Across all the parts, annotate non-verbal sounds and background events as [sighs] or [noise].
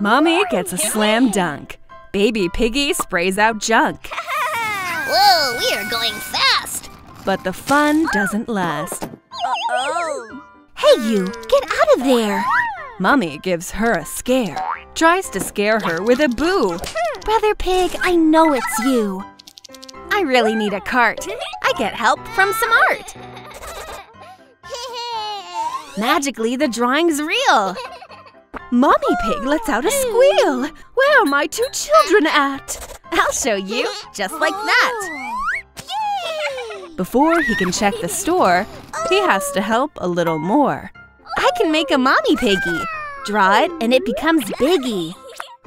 Mommy gets a slam dunk. Baby Piggy sprays out junk. [laughs] Whoa, we are going fast. But the fun doesn't last. Uh-oh. Hey, you, get out of there. Mummy gives her a scare. Tries to scare her with a boo. Brother Pig, I know it's you. I really need a cart. I get help from some art. [laughs] Magically, the drawing's real. Mommy Pig lets out a squeal. Where are my two children at? I'll show you, just like that. Before he can check the store, he has to help a little more. I can make a mommy piggy. Draw it and it becomes biggy.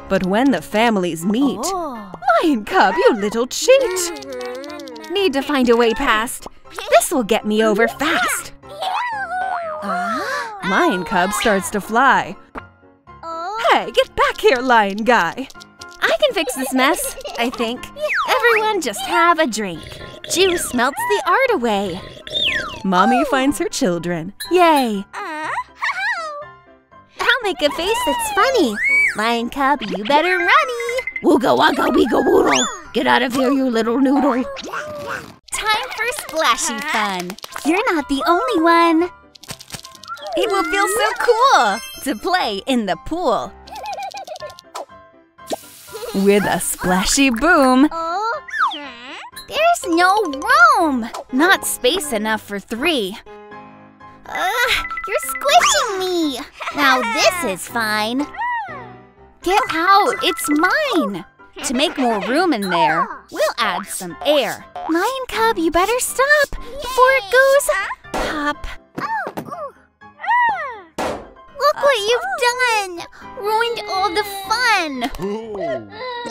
But when the families meet, Lion Cub, you little cheat! Need to find a way past. This will get me over fast. Ah. Lion Cub starts to fly. Hey, get back here, Lion Guy. I can fix this mess, I think. Everyone just have a drink. Juice melts the art away. Mommy finds her children. Yay! I'll make a face that's funny. Lion Cub, you better runny. Wooga wugga weega woodle. Get out of here, you little noodle. Time for splashy fun. You're not the only one. It will feel so cool to play in the pool. With a splashy boom. There's no room! Not space enough for three. Ugh, you're squishing me. Now this is fine. Get out, it's mine. To make more room in there, we'll add some air. Lion Cub, you better stop before it goes pop. Look what you've done! Ruined all the fun!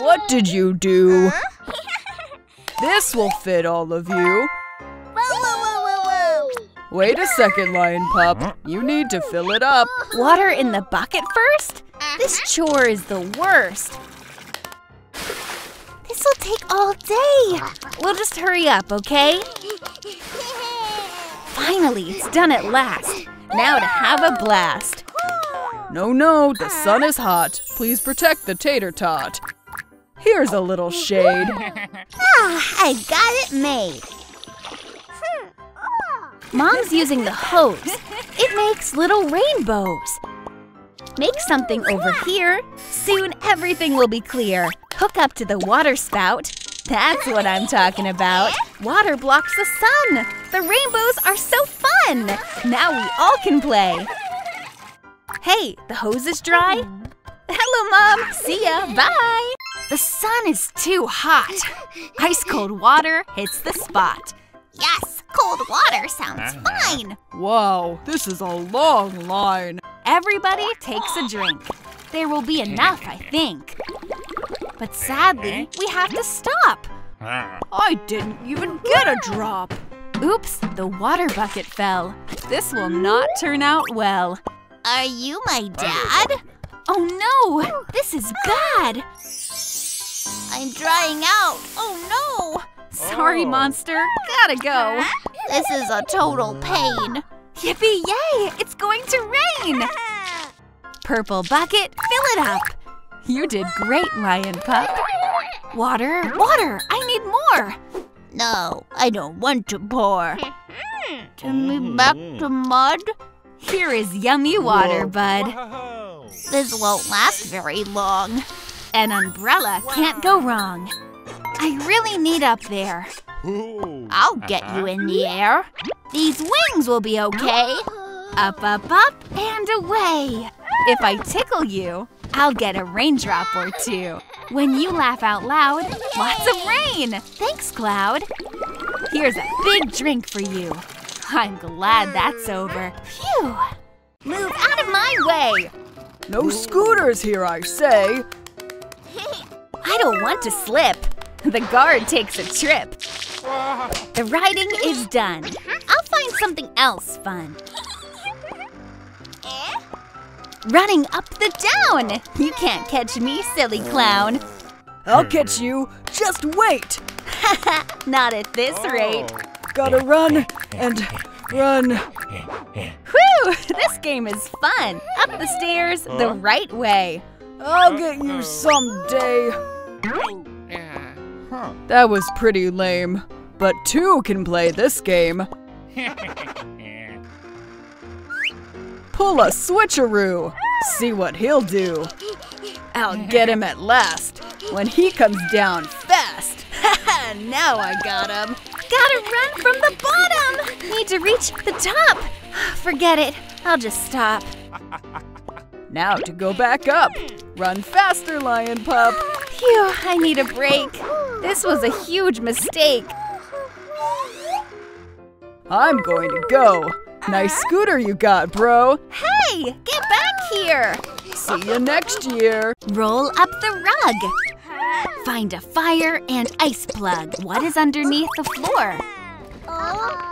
What did you do? Uh-huh. [laughs] This will fit all of you. Whoa, whoa, whoa, whoa, whoa! Wait a second, Lion Pup. You need to fill it up. Water in the bucket first? Uh-huh. This chore is the worst. This'll take all day. We'll just hurry up, okay? [laughs] Finally, it's done at last. Now to have a blast. No, no, the sun is hot. Please protect the tater tot. Here's a little shade. Ah, I got it made. Mom's using the hose. It makes little rainbows. Make something over here. Soon everything will be clear. Hook up to the water spout. That's what I'm talking about. Water blocks the sun. The rainbows are so fun. Now we all can play. Hey, the hose is dry. Hello, Mom. See ya. Bye. The sun is too hot. Ice cold water hits the spot. Yes, cold water sounds uh-huh. fine. Whoa, this is a long line. Everybody takes a drink. There will be enough, I think. But sadly, eh? we have to stop. Ah. I didn't even get a drop. Oops, the water bucket fell. This will not turn out well. Are you my dad? Oh no, this is bad. I'm drying out. Oh no! Sorry, oh. monster. Gotta go. This is a total pain. Yippee yay! It's going to rain! Purple bucket, fill it up. You did great, Lion Pup. Water, water, I need more. No, I don't want to pour. Turn me back to mud. Here is yummy water, bud. This won't last very long. An umbrella can't go wrong. I really need up there. I'll get you in the air. These wings will be okay. Up, up, up, and away. If I tickle you, I'll get a raindrop or two. When you laugh out loud, lots of rain. Thanks, Cloud. Here's a big drink for you. I'm glad that's over. Phew. Move out of my way. No scooters here, I say. [laughs] I don't want to slip. The guard takes a trip. The riding is done. I'll find something else fun. Running up the down! You can't catch me, silly clown. I'll catch you. Just wait. [laughs] Not at this rate. Oh. Gotta run and run. Whew! This game is fun. Up the stairs the right way. I'll get you someday. That was pretty lame. But two can play this game. Pull a switcheroo. See what he'll do. I'll get him at last. When he comes down fast. [laughs] now I got him. Gotta run from the bottom! Need to reach the top! [sighs] Forget it, I'll just stop. [laughs] Now to go back up. Run faster, lion pup. Phew, I need a break. This was a huge mistake. I'm going to go. Nice scooter you got, bro. Hey, get back here! See you next year. Roll up the rug. Find a fire and ice plug. What is underneath the floor?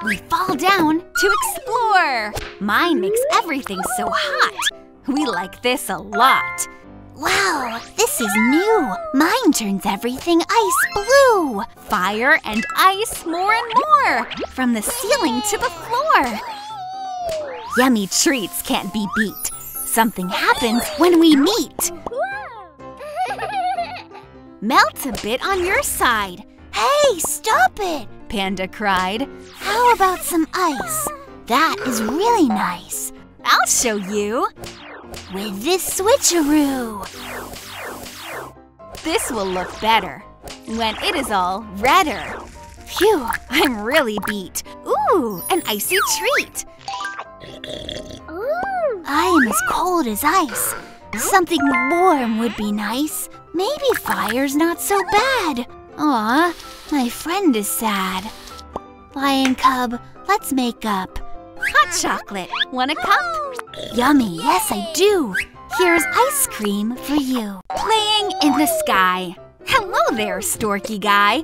We fall down to explore. Mine makes everything so hot. We like this a lot. Wow, this is new. Mine turns everything ice blue. Fire and ice more and more. From the ceiling to the floor. Yummy treats can't be beat. Something happens when we meet. Melt a bit on your side. Hey, stop it! Panda cried. How about some ice? That is really nice. I'll show you. With this switcheroo. This will look better when it is all redder. Phew, I'm really beat. Ooh, an icy treat. I am as cold as ice. Something warm would be nice. Maybe fire's not so bad. Aw, my friend is sad. Lion Cub, let's make up. Hot chocolate. Want a cup? Yummy, yes I do. Here's ice cream for you. Playing in the sky. Hello there, storky guy.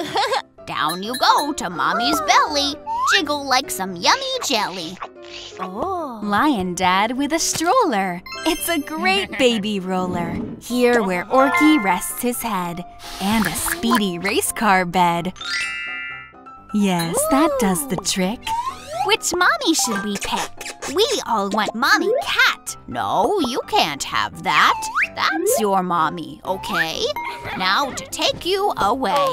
[laughs] Down you go to mommy's belly. Jiggle like some yummy jelly. Oh. Lion Dad with a stroller. It's a great [laughs] baby roller. Here where Orky rests his head. And a speedy race car bed. Yes, that does the trick. Which mommy should we pick? We all want mommy cat. No, you can't have that. That's your mommy, okay? Now to take you away.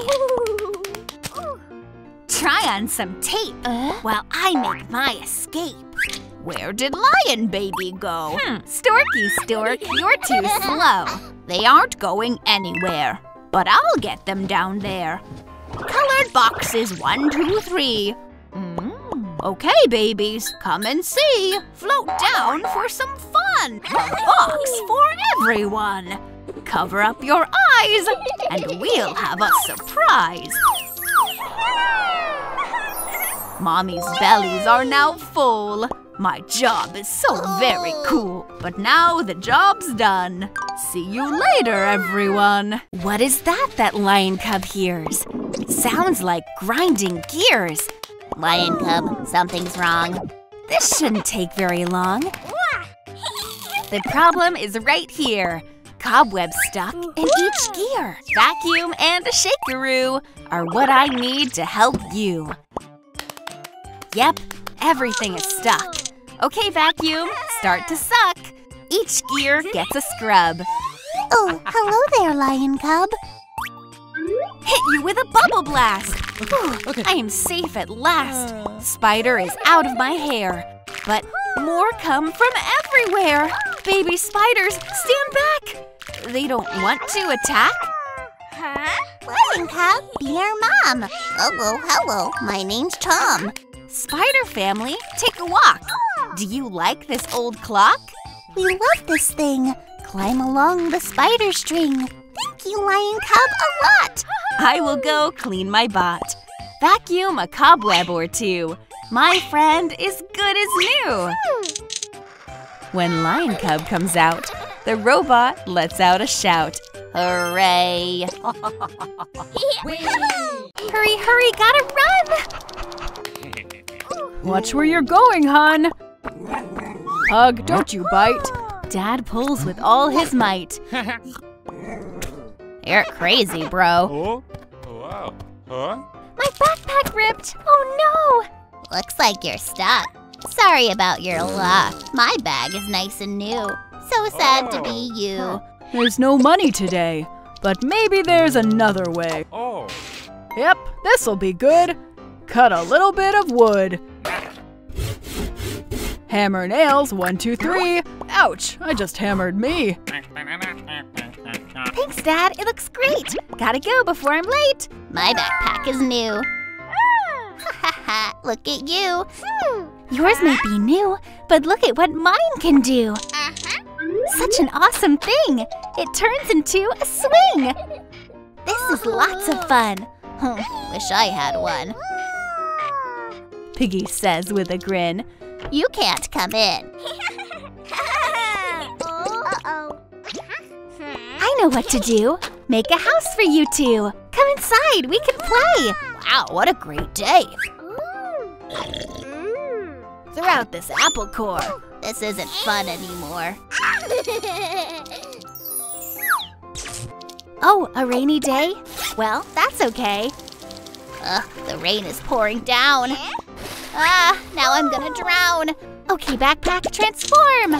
Try on some tape Uh? while I make my escape. Where did Lion Baby go? Hmm, Storky Stork, you're too [laughs] slow. They aren't going anywhere, but I'll get them down there. Colored boxes one, two, three. Okay, babies, come and see. Float down for some fun. A box for everyone. Cover up your eyes, and we'll have a surprise. Mommy's bellies are now full. My job is so very oh. cool, but now the job's done. See you later, everyone. What is that that Lion Cub hears? Sounds like grinding gears. Lion Cub, something's wrong. This shouldn't take very long. [laughs] The problem is right here. Cobwebs stuck in each gear. Vacuum and a shakeroo are what I need to help you. Yep, everything is stuck. Okay, vacuum, start to suck. Each gear gets a scrub. Oh, hello there, Lion Cub. Hit you with a bubble blast. Whew, I am safe at last. Spider is out of my hair. But more come from everywhere. Baby spiders, stand back. They don't want to attack. Huh? Lion Cub, be our mom. Hello, hello. My name's Tom. Spider family, take a walk. Do you like this old clock? We love this thing. Climb along the spider string. Thank you, Lion Cub, a lot. I will go clean my bot. Vacuum a cobweb or two. My friend is good as new. When Lion Cub comes out, the robot lets out a shout. Hooray! hurry, hurry, gotta run! Watch where you're going, hun. Hug, don't you bite. Dad pulls with all his might. [laughs] You're crazy, bro. Oh, oh? Wow. Huh? My backpack ripped! Oh no! Looks like you're stuck. Sorry about your luck. My bag is nice and new. So sad to be oh. you. There's no money today, but maybe there's another way. Oh. Yep, this'll be good. Cut a little bit of wood. Hammer nails, one, two, three. Ouch, I just hammered me. Thanks, Dad. It looks great. Gotta go before I'm late. My backpack is new. Ha ha ha, look at you. Yours may be new, but look at what mine can do. Uh-huh. Such an awesome thing. It turns into a swing. This is lots of fun. Wish I had one. Piggy says with a grin. You can't come in. [laughs] I know what to do. Make a house for you two. Come inside. We can play. Wow, what a great day. Throw out this apple core. This isn't fun anymore. [laughs] Oh, a rainy day? Well, that's okay. Ugh, the rain is pouring down. Ah, now I'm gonna drown. Okay, backpack, transform.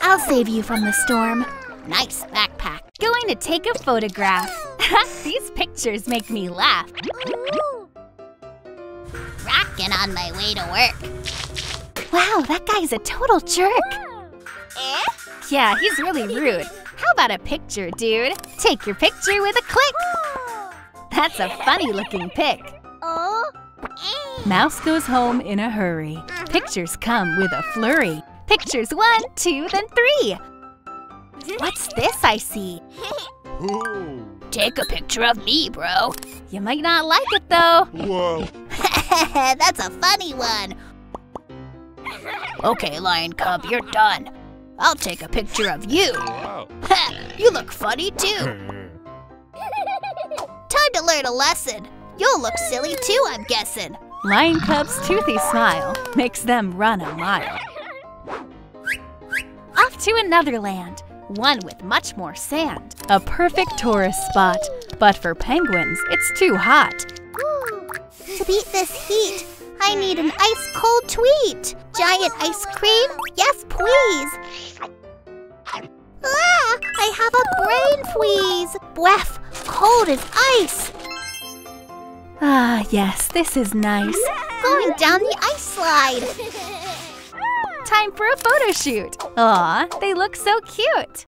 I'll save you from the storm. Nice backpack. Going to take a photograph. [laughs] These pictures make me laugh. Rockin' on my way to work. Wow, that guy's a total jerk. Yeah, he's really rude. How about a picture, dude? Take your picture with a click. That's a funny looking pic. Mouse goes home in a hurry. Pictures come with a flurry. Pictures one, two, then three. What's this I see? Take a picture of me, bro. You might not like it though. [laughs] Whoa. That's a funny one. Okay, Lion Cub, you're done. I'll take a picture of you. Wow. [laughs] you look funny too. [laughs] Time to learn a lesson. You'll look silly too, I'm guessing. Lion Cub's toothy smile makes them run a mile. Off to another land, one with much more sand. A perfect tourist spot, but for penguins, it's too hot. To beat this heat, I need an ice cold tweet. Giant ice cream? Yes, please. Ah, I have a brain freeze. Breath, cold as ice. Ah, yes, this is nice. Going down the ice slide. Time for a photo shoot. Aw, they look so cute.